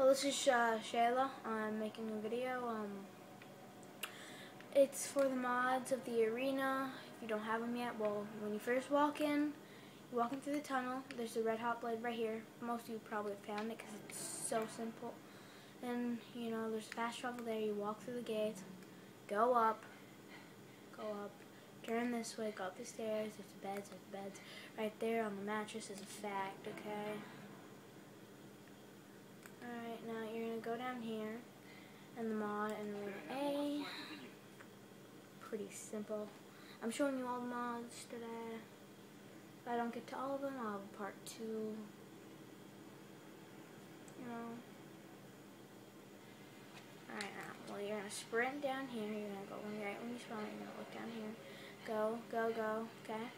Well, this is uh, Shayla. I'm making a video. Um, it's for the mods of the arena. If you don't have them yet, well, when you first walk in, you're walking through the tunnel. There's the red hot blade right here. Most of you probably found it because it's so simple. Then, you know, there's fast travel there. You walk through the gate, go up, go up, turn this way, go up the stairs. There's the beds, there's the beds. Right there on the mattress is a fact, okay? Alright, now you're going to go down here and the mod and arena A. Pretty simple. I'm showing you all the mods today. If I don't get to all of them, I'll have part two. You know. Alright, now, well, you're to sprint down here. You're to go right when you spawn, you're to look down here. Go, go, go, okay?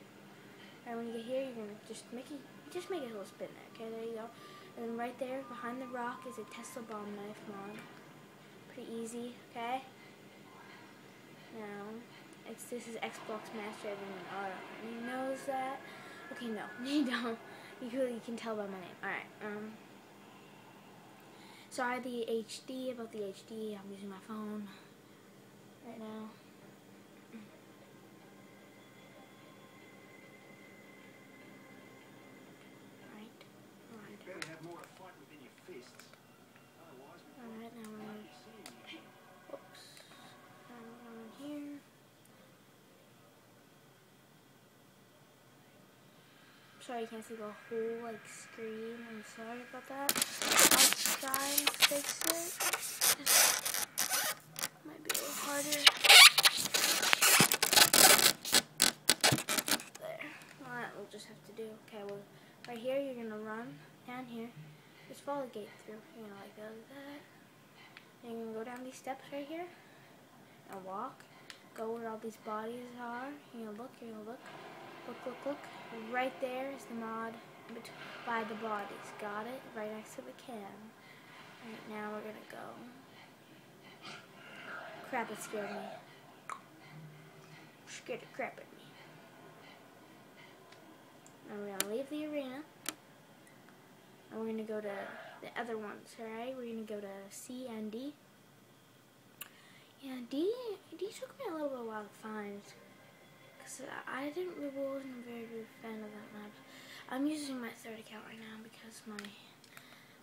And when you get here, you're to just make it, just make a little spin there, okay? There you go. And then right there, behind the rock, is a Tesla bomb knife mod. Pretty easy, okay? Now, it's, this is Xbox Master Everyone Auto. knows that. Okay, no, you don't. You, you can tell by my name. Alright, um... Sorry the HD, about the HD, I'm using my phone right now. Sorry you can't see the whole like screen. I'm sorry about that. I'll try and fix it. might be a little harder. There. Well, that we'll just have to do. Okay, well, right here you're gonna run down here. Just follow the gate through. You know, like that. And you're gonna go down these steps right here and walk. Go where all these bodies are. You're gonna look. You're gonna look. Look, look, look. Right there is the mod by the bodies. Got it? Right next to the cam. Right now we're gonna go. Crap, it scared me. Scared the crap at me. Now we're gonna leave the arena. And we're gonna go to the other ones, alright? We're gonna go to C and D. Yeah, D, D took me a little bit while to find. Because uh, I didn't really, wasn't a very big fan of that map. I'm using my third account right now because my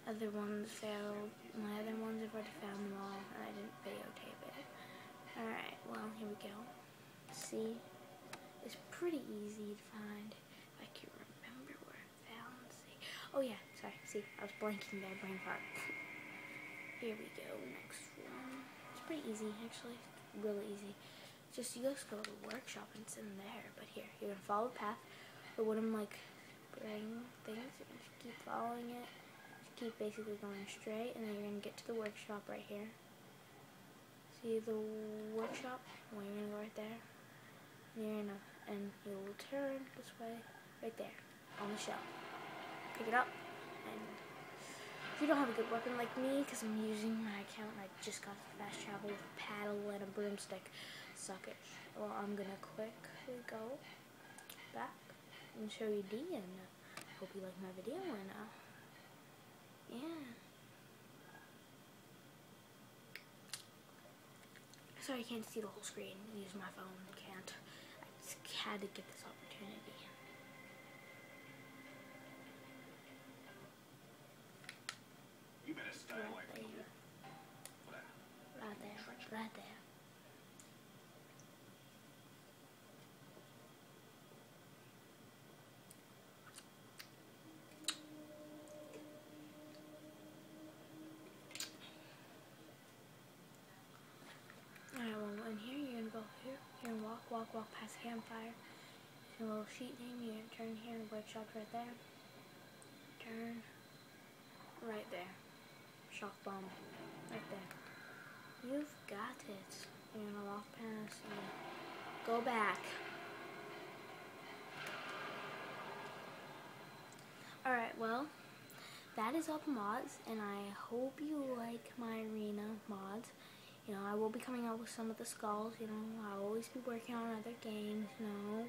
other ones failed. My other ones have already found them all and I didn't videotape it. Alright, well, here we go. See? It's pretty easy to find. If I can remember where I found. See? Oh yeah, sorry. See, I was blanking there, brain fart. Here we go, next one. It's pretty easy, actually. Really easy just you guys go to the workshop and it's in there. But here, you're gonna follow the path. The wooden like bring things. You're gonna keep following it. Just keep basically going straight, and then you're gonna get to the workshop right here. See the workshop? Well, you're gonna go right there. And you're gonna and you'll turn this way, right there, on the shelf. Pick it up, and if you don't have a good weapon like me, because I'm using my account, I just got fast travel with a paddle and a broomstick suck it. Well, I'm gonna quickly go back and show you D and hope you like my video and uh, yeah. Sorry I can't see the whole screen. Use my phone. Can't. I just had to get this opportunity. You better stay right away from Right there. Right there. Campfire. a little sheet thing. You turn here, the workshop's right there. Turn right there. Shock bomb. Right there. You've got it. You're gonna walk past and go back. Alright, well, that is all the mods, and I hope you like my arena mods. You know, I will be coming out with some of the skulls, you know, I'll always be working on other games, you know.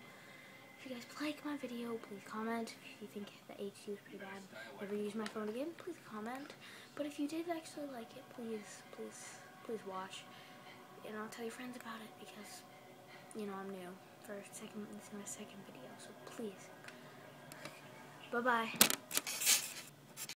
If you guys like my video, please comment. If you think the HD is pretty bad, never use my phone again, please comment. But if you did actually like it, please, please, please watch. And I'll tell your friends about it because, you know, I'm new. For second, this is my second video, so please. Bye-bye.